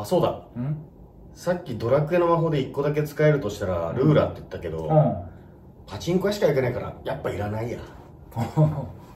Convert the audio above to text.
あそうだ。うん？さっきドラクエの魔法で1個だけ使えるとしたらルーラーって言ったけど、うん。パチンコ屋しか行けないからやっぱいらないや。